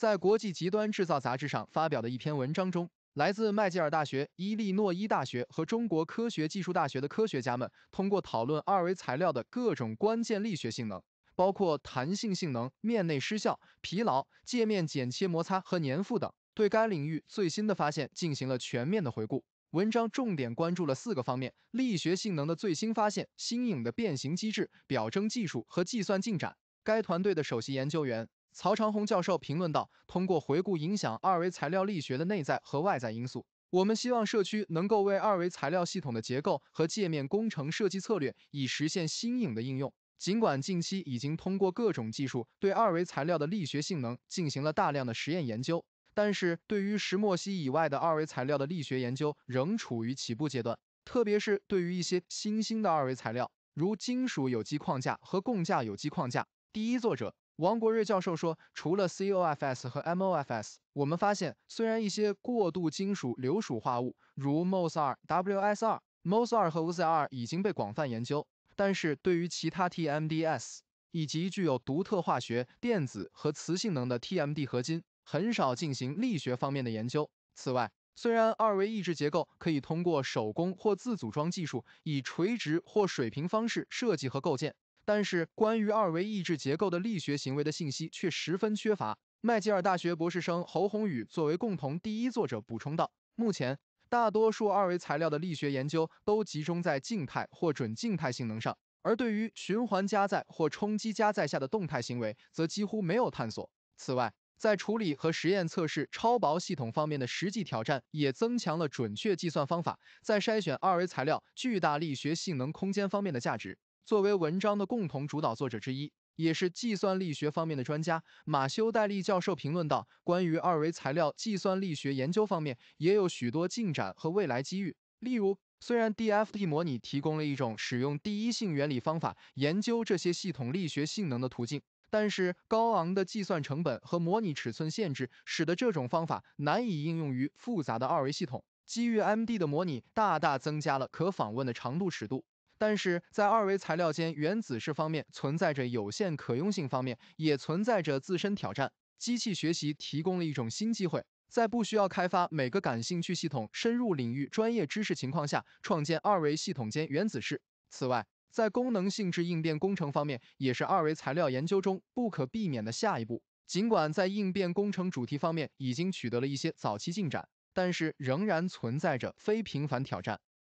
在国际极端制造杂志上发表的一篇文章中，来自麦吉尔大学、伊利诺伊大学和中国科学技术大学的科学家们，通过讨论二维材料的各种关键力学性能，包括弹性性能、面内失效、疲劳、界面剪切摩擦和粘附等，对该领域最新的发现进行了全面的回顾。文章重点关注了四个方面：力学性能的最新发现、新颖的变形机制、表征技术和计算进展。该团队的首席研究员。曹长红教授评论道：“通过回顾影响二维材料力学的内在和外在因素，我们希望社区能够为二维材料系统的结构和界面工程设计策略，以实现新颖的应用。尽管近期已经通过各种技术对二维材料的力学性能进行了大量的实验研究，但是对于石墨烯以外的二维材料的力学研究仍处于起步阶段，特别是对于一些新兴的二维材料，如金属有机框架和共价有机框架。”第一作者。王国瑞教授说：“除了 COFS 和 MOFS，我们发现，虽然一些过渡金属流属化物，如 MOS2、WS2、MOS2 和 WZ2 已经被广泛研究，但是对于其他 TMDS 以及具有独特化学、电子和磁性能的 TMD 合金，很少进行力学方面的研究。此外，虽然二维抑制结构可以通过手工或自组装技术，以垂直或水平方式设计和构建。”但是，关于二维抑制结构的力学行为的信息却十分缺乏。麦吉尔大学博士生侯宏宇作为共同第一作者补充道：“目前，大多数二维材料的力学研究都集中在静态或准静态性能上，而对于循环加载或冲击加载下的动态行为，则几乎没有探索。此外，在处理和实验测试超薄系统方面的实际挑战，也增强了准确计算方法在筛选二维材料巨大力学性能空间方面的价值。”作为文章的共同主导作者之一，也是计算力学方面的专家，马修戴利教授评论道：“关于二维材料计算力学研究方面，也有许多进展和未来机遇。例如，虽然 DFT 模拟提供了一种使用第一性原理方法研究这些系统力学性能的途径，但是高昂的计算成本和模拟尺寸限制，使得这种方法难以应用于复杂的二维系统。基于 MD 的模拟大大增加了可访问的长度尺度。”但是在二维材料间原子式方面存在着有限可用性，方面也存在着自身挑战。机器学习提供了一种新机会，在不需要开发每个感兴趣系统深入领域专业知识情况下，创建二维系统间原子式。此外，在功能性质应变工程方面，也是二维材料研究中不可避免的下一步。尽管在应变工程主题方面已经取得了一些早期进展，但是仍然存在着非平凡挑战。